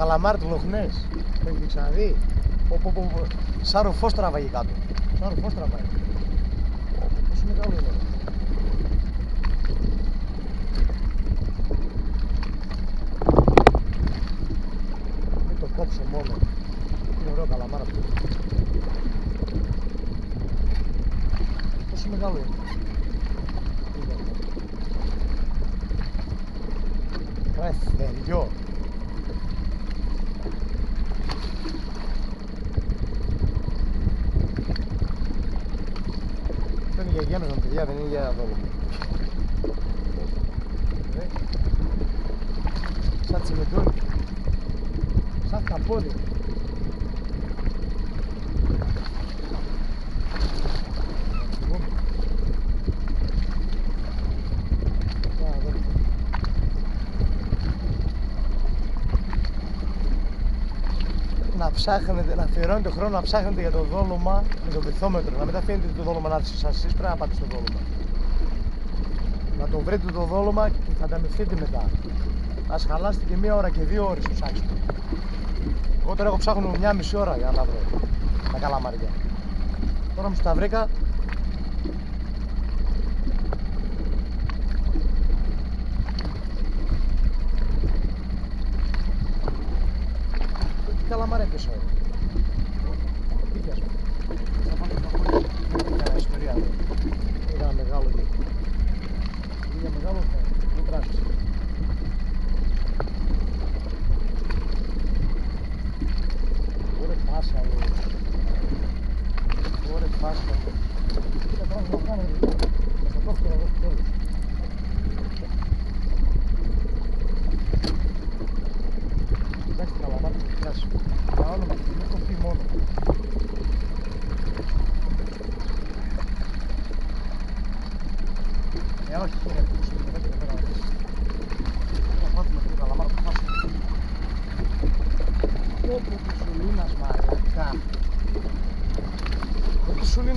καλαμάρι του Λοχνές. Το έχετε ξαναδεί. Πω, πω, πω, πω. Σαν ρουφός τραβάγει κάτω. Σαν ρουφός τραβάει. Πω, πω, Πόσο μεγάλο είναι. ρε. Μην το κόψω μόνο. Είναι ωραίο καλαμάρα αυτό. Πόσο μεγάλο είναι. Κοίτα. Ρε θεριό. Αυτό είναι για γέμισμα παιδιά, δεν είναι για δόλο. Ρε. Σαν τσιμεντόνι. Σαν καπόδι. Λοιπόν. Για να δω. να ψάχνετε, να αφιερώνετε χρόνο να ψάχνετε για το δόλωμα με το βυθόμετρο. Να μην τα αφήνετε το δόλωμα να έρθει εσάς, εσείς πρέπει να πάτε στο δόλωμα. Να το βρείτε το δόλωμα και θα ανταμυφθείτε μετά. Να σας χαλάσετε και μία ώρα και δύο ώρες που ψάξετε. Εγώ τώρα έχω ψάχνω μια μισή ώρα για να τα βρω. Τα καλαμάρια. Τώρα μου τα βρήκα. Dankeschön.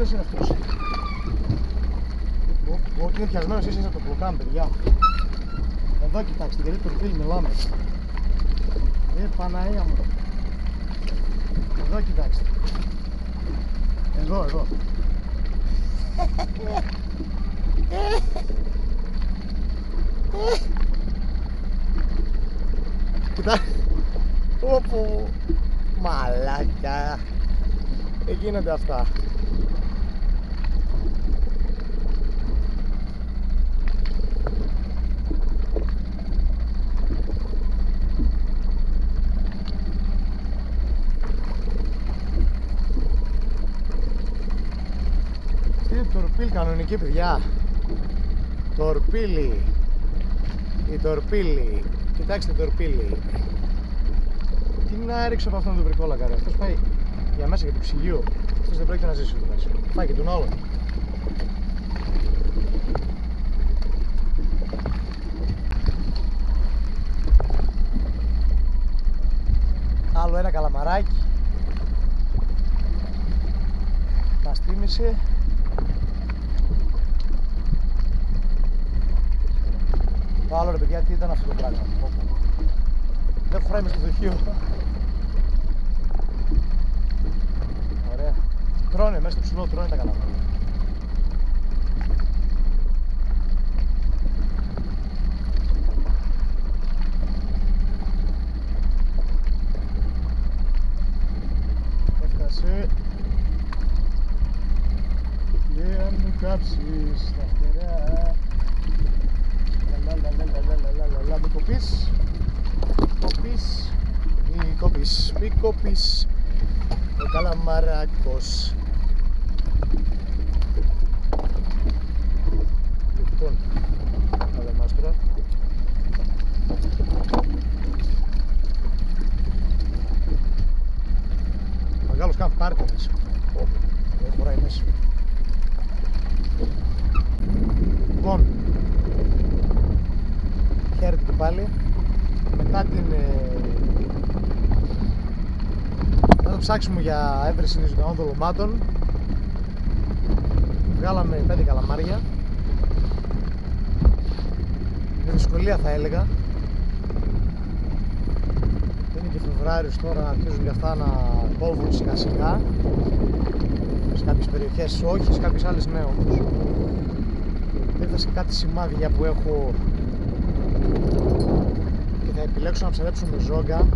Πω τι σουλίνας είναι αυτός. Πω πω ότι είναι πιασμένος είσαι από το μπλοκάμ, παιδιά. Εδώ κοιτάξτε, γιατί το φίλ μιλάμε. Ε, Παναία μου. Εδώ κοιτάξτε. Εδώ, εδώ. Κοιτά. Όπου. Μαλάκα. Δεν γίνονται αυτά. Αυτή είναι τορπίλ κανονική παιδιά. Τορπίλι. Η τορπίλι. Κοιτάξτε τορπίλι. Τι να ρίξω από αυτόν τον βρικόλακα ρε. Αυτός πάει για μέσα για το ψυγείο. Αυτός δεν πρόκειται να ζήσει εδώ μέσα. Πάει και τον άλλον. Άλλο ένα καλαμαράκι. Μας τίμησε. Το άλλο ρε παιδιά, τι ήταν αυτό το πράγμα. Πω, πω. Δεν χωράει μες στο δοχείο. Ωραία. Τρώνε μέσα στο ψηλό, τρώνε τα καλά. Έφτασε. Και αν μου κάψεις τα φτερά λα μη κοπείς κοπείς μη κοπείς κοπείς ο καλαμαράκος ψάξιμο για έβρεση ζωντανών δολωμάτων. Βγάλαμε πέντε καλαμάρια. Με δυσκολία θα έλεγα. Δεν και Φεβρουάριος τώρα αρχίζουν και αυτά να κόβουν σιγά σιγά σε κάποιες περιοχές όχι, σε κάποιες άλλες ναι όμως. Έφτασε κάτι σημάδια που έχω. Και θα επιλέξω να ψαρέψω με ζόγκα.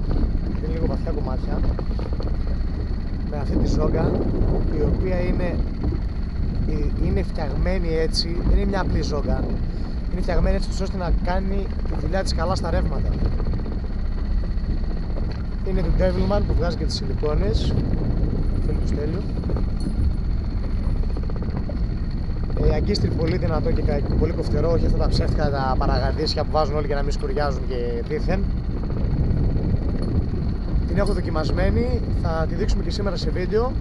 Είναι λίγο βαθιά κομμάτια με αυτή τη ζόγκα η οποία είναι είναι φτιαγμένη έτσι δεν είναι μια απλή ζόγκα. Είναι φτιαγμένη έτσι ώστε να κάνει τη δουλειά της καλά στα ρεύματα. Είναι του Devilman που βγάζει και τις σιλικόνες. Φίλου τους Στέλιου ε, αγκίστρι πολύ δυνατό και πολύ κοφτερό όχι αυτά τα ψεύτικα τα παραγαδίσια που βάζουν όλοι για να μην σκουριάζουν και δίθεν την έχω δοκιμασμένη. Θα τη δείξουμε και σήμερα σε βίντεο.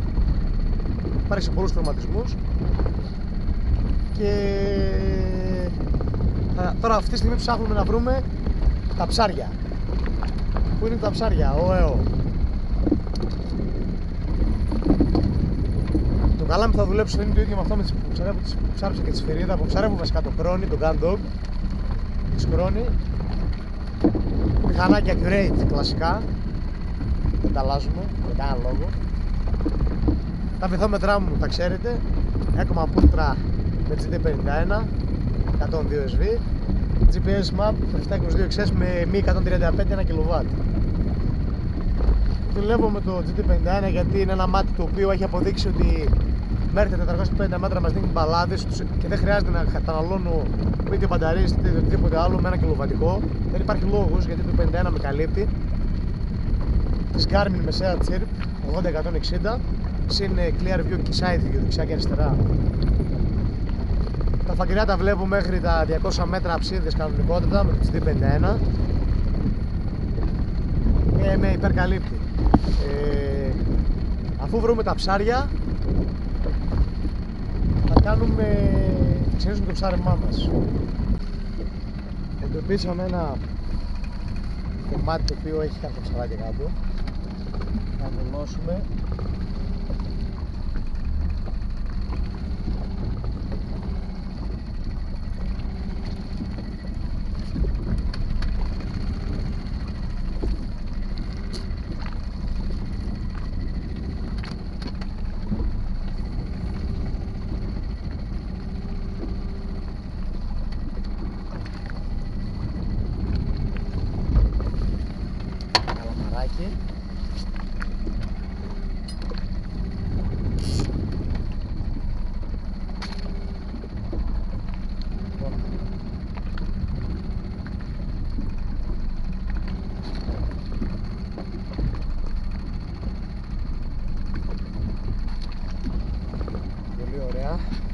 Υπάρχει σε πολλούς χρωματισμούς και τώρα αυτή τη στιγμή ψάχνουμε να βρούμε τα ψάρια. Πού είναι τα ψάρια, ο ΕΟ. Το καλάμι θα δουλέψει είναι το ίδιο με αυτό με τις που ψαρεύω, τις ψάρεψα και τη σφυρίδα που ψαρεύω βασικά το κρόνι, το gun dog. Της κρόνι. Μηχανάκια accurate κλασικά δεν τα αλλάζουμε, δεν κανένα λόγο. Τα βυθόμετρά μου τα ξέρετε. Έκομα Ultra με GT51 102 SV GPS map 722XS με μη 135 1 kW δουλεύω με το GT51 γιατί είναι ένα μάτι το οποίο έχει αποδείξει ότι μέχρι τα 450 μέτρα μας δίνει μπαλάδες και δεν χρειάζεται να καταναλώνω είτε μπαταρίες είτε οτιδήποτε άλλο με ένα κιλοβατικό. Δεν υπάρχει λόγος γιατί το 51 με καλύπτει της Garmin Messea Chirp 80-160 συν Clear View και Side View δεξιά και αριστερά. Τα φακελιά τα βλέπω μέχρι τα 200 μέτρα αψίδες κανονικότητα με το GT51 και με υπερκαλύπτει. Ε, αφού βρούμε τα ψάρια θα κάνουμε θα ξενήσουμε το ψάρεμά μας. Εντοπίσαμε ένα κομμάτι το οποίο έχει κάποια ψαράκια κάτω να yeah.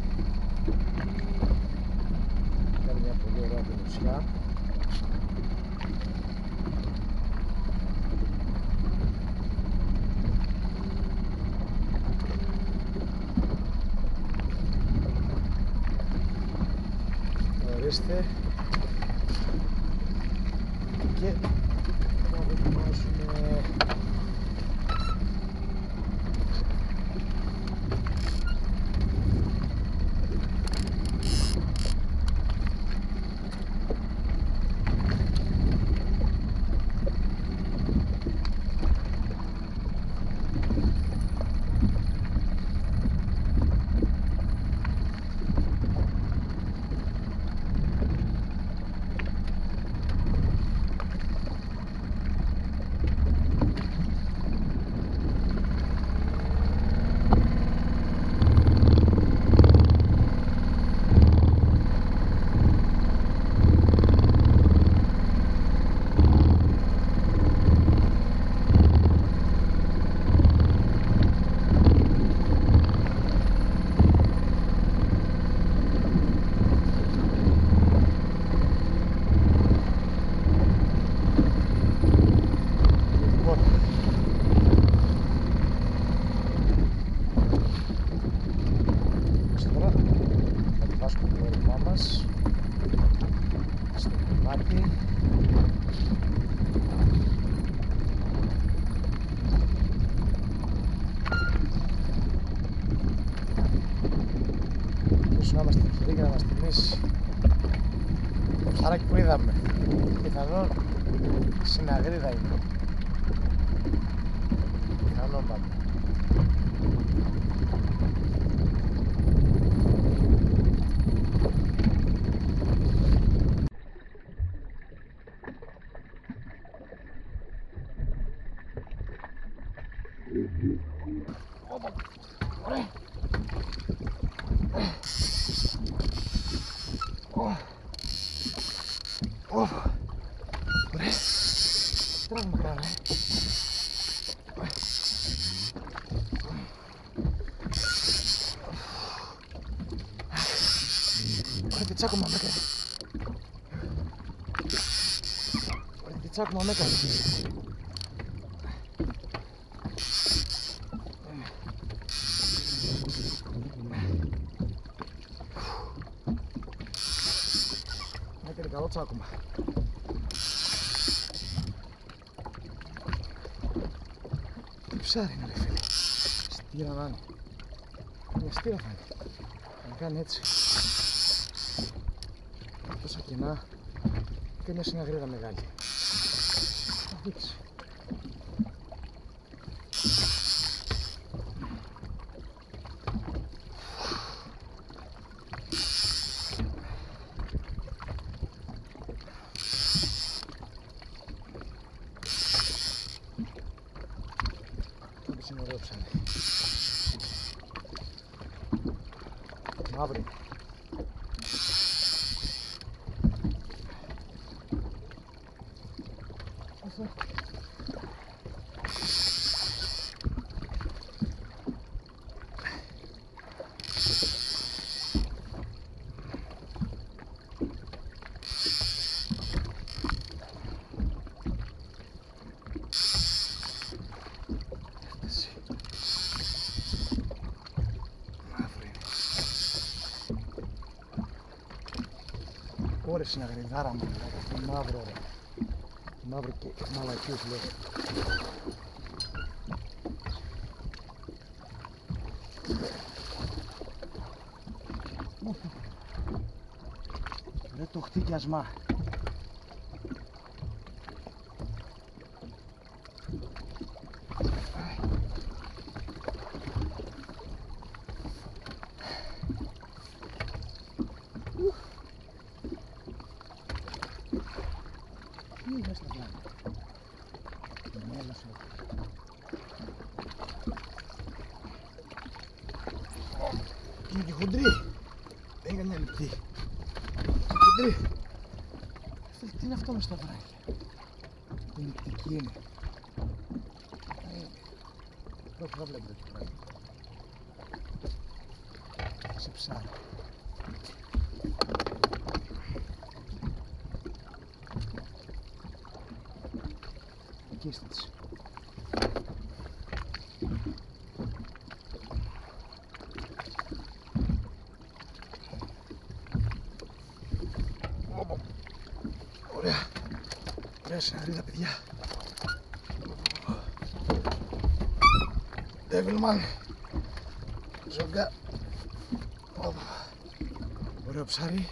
Ψαράκι που είδαμε. Πιθανόν συναγρίδα είναι. Ωραία. Ω. Ω. Ωραία. Τράβει μακρά, ρε. Ωραία, τι τσάκωμα με έκανε. Ωραία, τι τσάκωμα με έκανε. Με έκανε καλό τσάκωμα. Τι ψάρι είναι ρε φίλε. Στήρα να είναι. Μια στήρα θα είναι. Να κάνει έτσι. Τόσα κενά. Και μια συναγρίδα μεγάλη. Θα δείξει. Добре. Ωρε συναγριδάρα μου, αυτό μαύρο ρε. Μαύρο και μαλακίες λέω. Ρε το χτύκιασμα. Τι είναι στα πλάνα. Μέλος εδώ. Είναι και χοντρή. Δεν είναι καμιά λεπτή. Χοντρή. Φίλε, τι είναι αυτό με στα βράχια. Κολυκτική είναι. Ε, Πρώτη θα βλέπετε το πράγμα. Σε ψάρι. Εκεί είστε της. Ωπα. Ωραία. Ωραία συναρίδα, παιδιά. Devilman. Ζωγκα. Ωπα. Ωραίο ψάρι.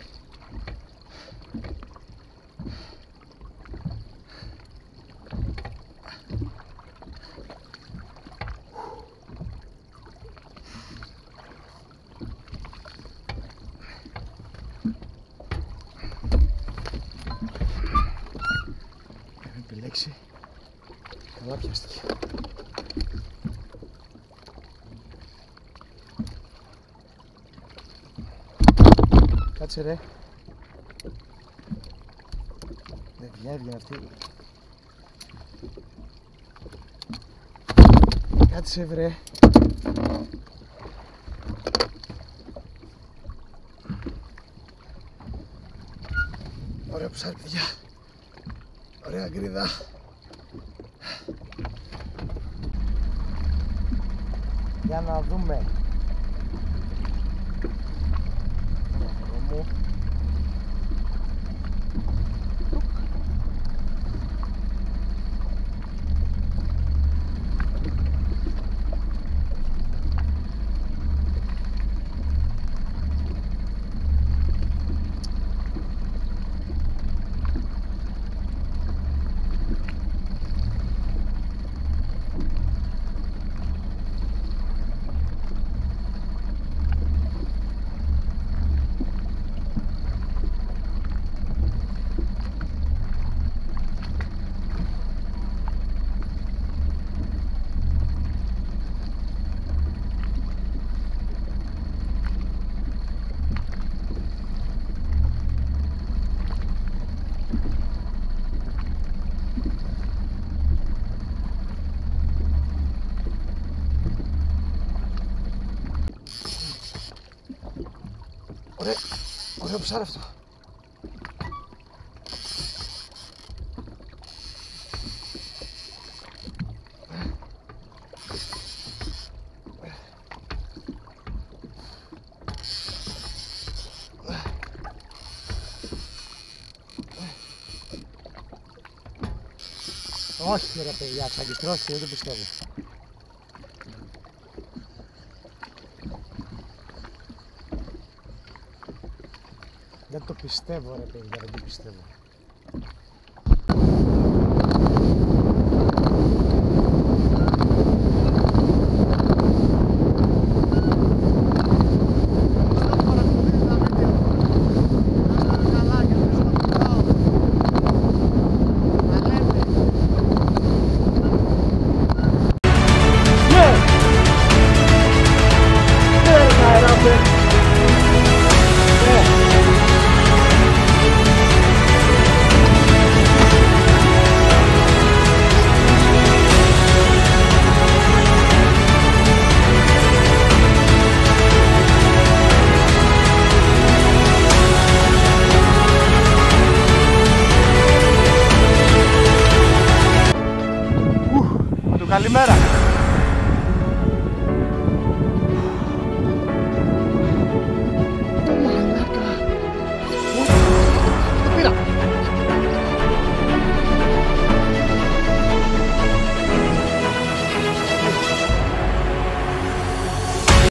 Έχω επιλέξει. Καλά πιάστηκε. Κάτσε ρε. Δεν βγαίνει, έβγαινε αυτή. Κάτσε βρε. Ωραίο ψάρι, παιδιά. Ωραία γκρίδα. Για να δούμε. Ωραίο, ωραίο ψάρι αυτό. Όχι ρε παιδιά, τσαγκιστρώσει, δεν το πιστεύω. Το πιστεύω ρε παιδιά, δεν το πιστεύω.